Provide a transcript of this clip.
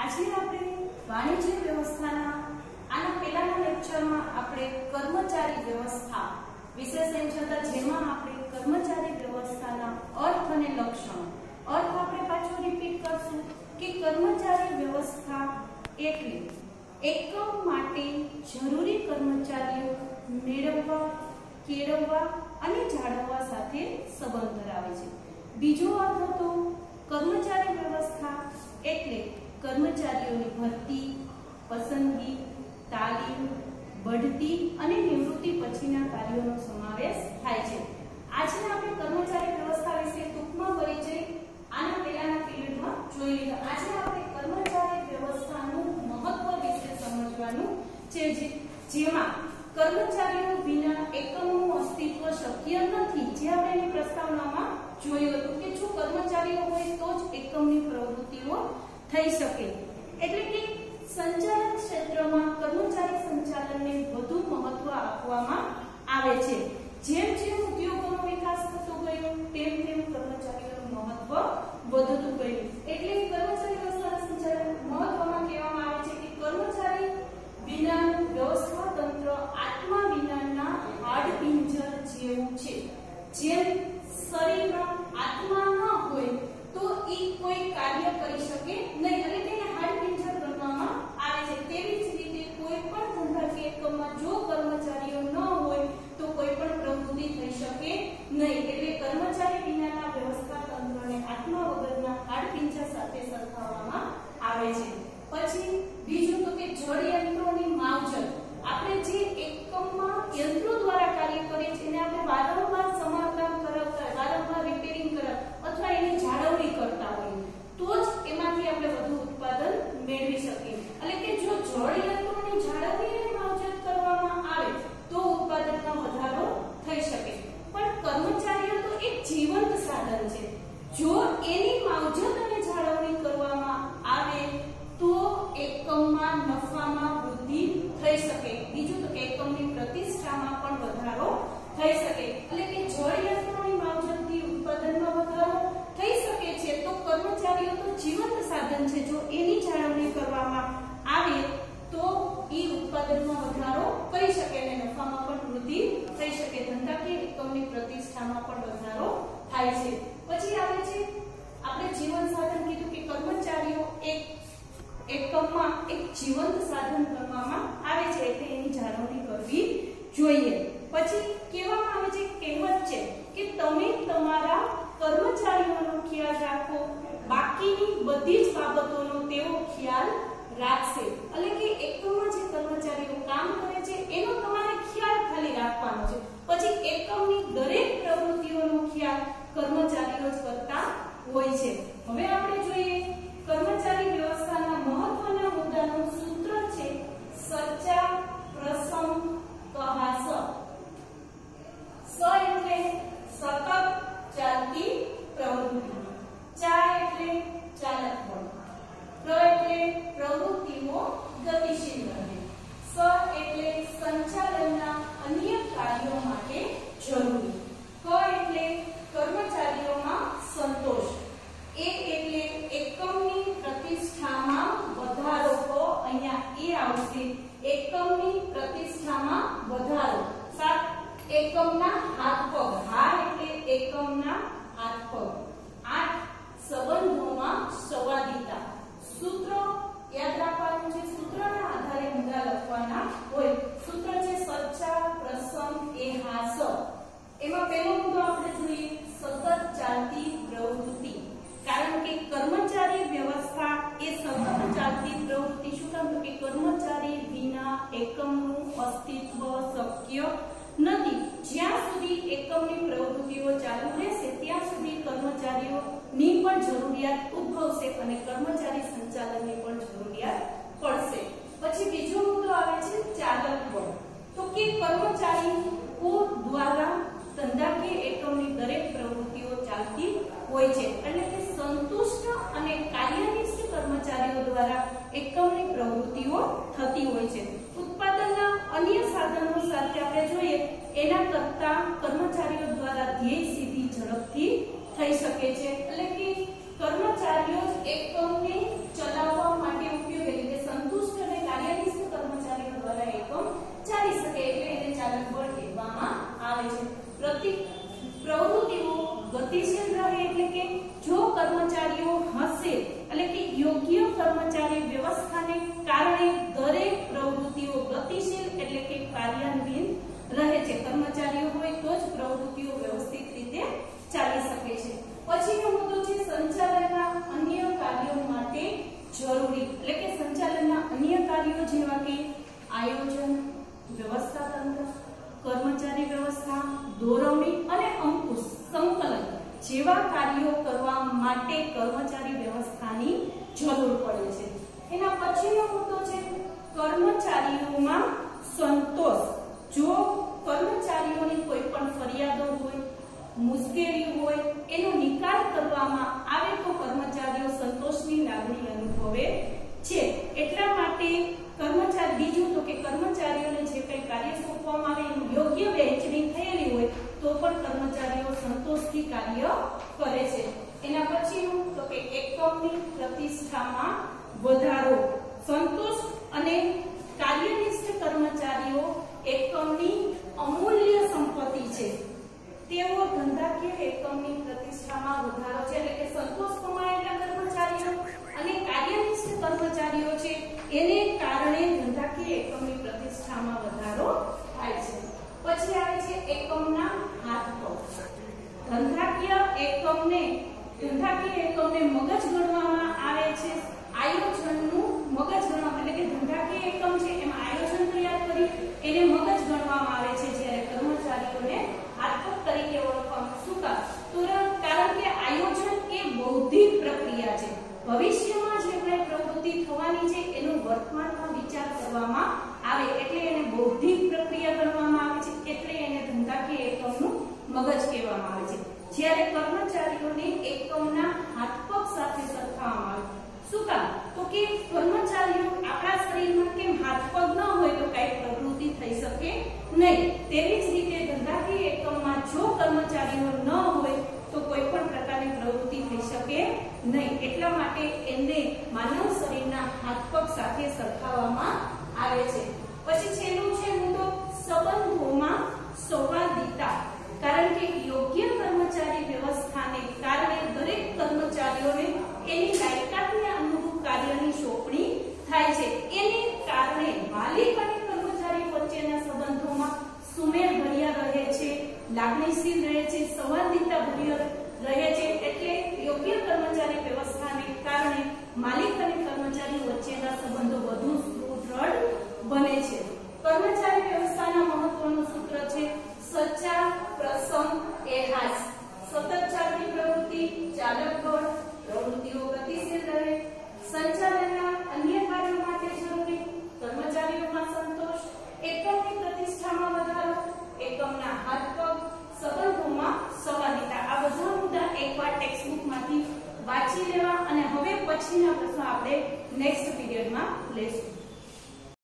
આજે આપણે વાણિજ્ય વ્યવસ્થાના, આના પહેલાના લેક્ચરમાં આપણે કર્મચારી વ્યવસ્થા વિશે સમજતા, જેમાં આપણે કર્મચારી વ્યવસ્થાના અર્થ અને લક્ષણો. અર્થ આપણે પાછો રિપીટ કરશું કે કર્મચારી વ્યવસ્થા એટલે એકમ માટે જરૂરી કર્મચારીઓ મેળવવા, કેળવવા અને જાળવવા સાથે સંબંધ ધરાવે છે. બીજો અર્થ હતો કર્મચારી વ્યવસ્થા એટલે કર્મચારીઓની ભરતી, પસંદગી, તાલીમ, બઢતી અને નિવૃત્તિ પછીના કાર્યોનો સમાવેશ થાય છે. આજે આપણે કર્મચારી વ્યવસ્થા વિશે ટૂંકમાં પરિચય આના પહેલાના પીરિયડમાં જોઈ લીધો. આજે આપણે કર્મચારી વ્યવસ્થાનું મહત્વ વિશે સમજવાનું છે જેમાં કર્મચારીઓ વિના એકમનું અસ્તિત્વ શક્ય નથી. જે આપણે એની પ્રસ્તાવનામાં જોયું હતું કે જો કર્મચારીઓ હોય તો જ એકમની પ્રવૃત્તિઓ થઈ શકે. એટલે કે સંચાલન ક્ષેત્રમાં કર્મચારી સંચાલનને વધુ મહત્વ આપવામાં આવે છે. જેમ જેમ ઉદ્યોગોનો વિકાસ થતો ગયો, તેમ તેમ કર્મચારીઓનું મહત્વ વધતું ગયું એટલે કર્મચારી વ્યવસ્થાના સંચાલન મહત્વમાં કહેવામાં આવે છે કે કર્મચારી વિનાનું વ્યવસ્થા તંત્ર આત્મા વિનાના હાડપિંજર જેવું છે જેમ શરીરમાં આત્મા ન હોય તો એ કોઈ કાર્ય કરી શકે નહીં અને તેને હાડપિંજર ગણવામાં આવે છે તેવી જ રીતે કોઈ પણ ધંધાકીય એકમમાં જો કર્મચારીઓ ન હોય તો કોઈ પણ પ્રવૃત્તિ થઈ શકે નહીં એટલે કર્મચારી વિનાના વ્યવસ્થા તંત્રને આત્મા વગરના હાડપિંજર સાથે સરખાવવામાં આવે છે પછી બીજું તો કે જળ યંત્રોની માવજત આપણે જે એકમમાં યંત્રો દ્વારા કાર્ય કરીએ છીએ એને આપણે વારંવાર સમારકામ કરાવતા વારંવાર રિપેરિંગ કરાવ અથવા એની જાળવણી કરતા હોઈએ તો જ એમાંથી આપણે વધુ ઉત્પાદન મેળવી શકીએ એટલે કે જો જળ યંત્રોની જાળવણી અને માવજત કરવામાં આવે તો ઉત્પાદનમાં વધારો થઈ શકે પણ કર્મચારીઓ તો એક જીવંત સાધન છે જો એની માવજત અને જાળવણી કરવામાં આવે તો એકમમાં નફામાં વૃદ્ધિ થઈ શકે બીજું તો કે એકમની પ્રતિષ્ઠામાં પણ વધારો થઈ શકે એટલે કે જળ યંત્રોની માવજતથી ઉત્પાદનમાં વધારો થઈ શકે છે તો કર્મચારીઓ તો જીવંત સાધન છે જો એની જાળવણી કરવામાં આવે તો એ ઉત્પાદનમાં વધારો કરી શકે અને નફામાં પણ વૃદ્ધિ થઈ શકે ધંધાકીય એકમની પ્રતિષ્ઠામાં પણ વધારો થાય છે પછી આવે છે આપણે જીવન સાધન કીધું કે કર્મચારીઓ એક એકમમાં એક જીવંત સાધન કરવામાં આવે છે એટલે એની જાળવણી કરવી જોઈએ પછી કહેવામાં આવે છે કહેવત છે કે તમે તમારા કર્મચારીઓનો ખ્યાલ રાખો બાકીની બધી જ બાબતોનો તેઓ ખ્યાલ રાખશે. એટલે કે એકમમાં જે કર્મચારીઓ કામ કરે છે, એનો તમારે ખ્યાલ ખાલી રાખવાનો છે. પછી એકમની દરેક પ્રવૃત્તિઓનો ખ્યાલ કર્મચારીઓ જ કરતા હોય છે. હવે આપણે જોઈએ કર્મચારી વ્યવસ્થાના મહત્વના મુદ્દાનું સૂત્ર છે સચ્ચા પ્રસંગ કહાસ સ એટલે સતત ચાલતી પ્રવૃત્તિ ચા એટલે ચાલક બળ પ્ર એટલે પ્રવૃત્તિઓ ગતિશીલ રહે સ એટલે સંચાલનના અન્ય કાર્યો માટે જરૂરી ક એટલે કર્મચારીઓમાં સંતોષ એ એટલે એકમની પ્રતિષ્ઠામાં વધારો તો અહીંયા એ આવશે એકમની પ્રતિષ્ઠામાં વધારો સાત એકમના હાથ પગ હા એટલે એકમના હાથ પગ આઠ સંબંધોમાં સંવાદિતા સૂત્ર યાદ રાખવાનું છે સૂત્રના આધારે મુદ્દા લખવાના હોય સૂત્ર છે સચ્ચા પ્રસંગ એ હાસ એમાં પહેલો મુદ્દો આપણે જોઈએ સતત ચાલતી પ્રવૃત્તિ કારણ કે કર્મચારી વ્યવસ્થા એ સતત ચાલતી પ્રવૃત્તિ શું કામ તો કે કર્મચારી વિના એકમનું અસ્તિત્વ શક્ય નથી જ્યાં સુધી એકમની પ્રવૃત્તિઓ ચાલુ રહેશે ત્યાં સુધી કર્મચારીઓની પણ જરૂરિયાત ઉદ્ભવશે અને કર્મચારી સંચાલનની પણ જરૂરિયાત પડશે. પછી બીજો મુદ્દો આવે છે ચાલક બળ તો કે કર્મચારીઓ દ્વારા ધંધાકીય એકમની દરેક પ્રવૃત્તિઓ ચાલતી હોય છે એટલે કે સંતુષ્ટ અને કાર્યનિષ્ઠ કર્મચારીઓ દ્વારા એકમની પ્રવૃત્તિઓ થતી હોય છે. ઉત્પાદનના અન્ય સાધનો સાથે આપણે જોઈએ, એના કરતા કર્મચારીઓ દ્વારા ધ્યેય સિદ્ધિ ઝડપથી થઈ શકે છે. એટલે કે કર્મચારીઓ જ એકમને ચલાવવા માટે એટલે કે જો કર્મચારીઓ હશે એટલે કે યોગ્ય કર્મચારી વ્યવસ્થાને કારણે દરેક પ્રવૃત્તિઓ ગતિશીલ એટલે કે કાર્યાન્વિત રહે છે કર્મચારીઓ હોય તો જ પ્રવૃત્તિઓ વ્યવસ્થિત રીતે ચાલી શકે છે. પછીનો મુદ્દો છે સંચાલનના અન્ય કાર્યો માટે જરૂરી, એટલે કે સંચાલનના અન્ય કાર્યો જેવા કે આયોજન વ્યવસ્થા તંત્ર કર્મચારી વ્યવસ્થા દોરવણી અને અંકુશ, સંકલન જેવા કાર્યો કરવા માટે કર્મચારી વ્યવસ્થાની જરૂર પડે છે. એના પછીનો મુદ્દો છે કર્મચારીઓમાં સંતોષ જો કર્મચારીઓની કોઈ પણ ફરિયાદો હોય મુશ્કેલી હોય એનો કરવામાં આવે તો કર્મચારીઓ સંતોષની લાગણી અનુભવે છે. એટલા માટે કર્મચારી, બીજું તો કે કર્મચારીઓને જે કંઈ કાર્ય સોંપવામાં આવે એનું યોગ્ય વહેંચણી થયેલી હોય તો પણ કર્મચારીઓ સંતોષથી કાર્ય કરે છે. એના પછીનું તો કે એકમની પ્રતિષ્ઠામાં વધારો. સંતોષ અને કાર્યનિષ્ઠ કર્મચારીઓ એકમની અમૂલ્ય તેઓ ધંધાકીય એકમની પ્રતિષ્ઠામાં વધારો છે, એટલે કે સંતોષ કમાયેલા કર્મચારીઓ અને કાર્યનિષ્ઠ કર્મચારીઓ છે, એને કારણે ધંધાકીય એકમની પ્રતિષ્ઠામાં વધારો થાય છે. પછી આવે છે એકમના હાથ પગ ધંધાકીય એકમને ધંધાકીય એકમને મગજ ગણવામાં આવે છે. આયોજનનું મગજ ગણવામાં એટલે કે ધંધાકીય એકમ છે, એમાં આયોજન તૈયાર કરી, એને મગજ ગણવામાં આવે છે, જ્યારે કર્મચારીઓને હાથપગ તરીકે ઓળખવામાં શું કામ તુરંત કારણ કે આયોજન એ બૌદ્ધિક પ્રક્રિયા છે ભવિષ્યમાં જે કઈ પ્રવૃત્તિ થવાની છે, એનો વર્તમાનમાં વિચાર કરવામાં આવે, એટલે એને બૌદ્ધિક પ્રક્રિયા ગણવામાં આવે છે, એટલે એને ધંધાકીય એકમનું મગજ કહેવામાં આવે છે. જ્યારે કર્મચારીઓને એકમના હાથપગ સાથે સરખાવવામાં આવે શું કામ તો કે કર્મચારીઓ આપણા શરીરમાં કેમ હાથપગ ન હોય તો કઈ પ્રવૃત્તિ થઈ શકે નહીં તેવી જ રીતે ધંધાકીય એકમમાં જો કર્મચારીઓ ન હોય તો કોઈ પણ પ્રકારની પ્રવૃત્તિ થઈ શકે નહીં, એટલા માટે એમને માનવ શરીરના હાથપગ સાથે સરખાવવામાં આવે છે. પછી છેલ્લું છે મુદ્દો સંબંધોમાં સંવાદિતા કારણ કે યોગ્ય કર્મચારી વ્યવસ્થાને કારણે દરેક કર્મચારીઓને એની લાયકાતને અનુરૂપ કાર્યની સોંપણી થાય છે. એને કારણે માલિક અને કર્મચારી વચ્ચેના સંબંધોમાં સુમેળ ભર્યા રહે છે, લાગણીશીલ રહે છે, સંવાદિતા ભર્યા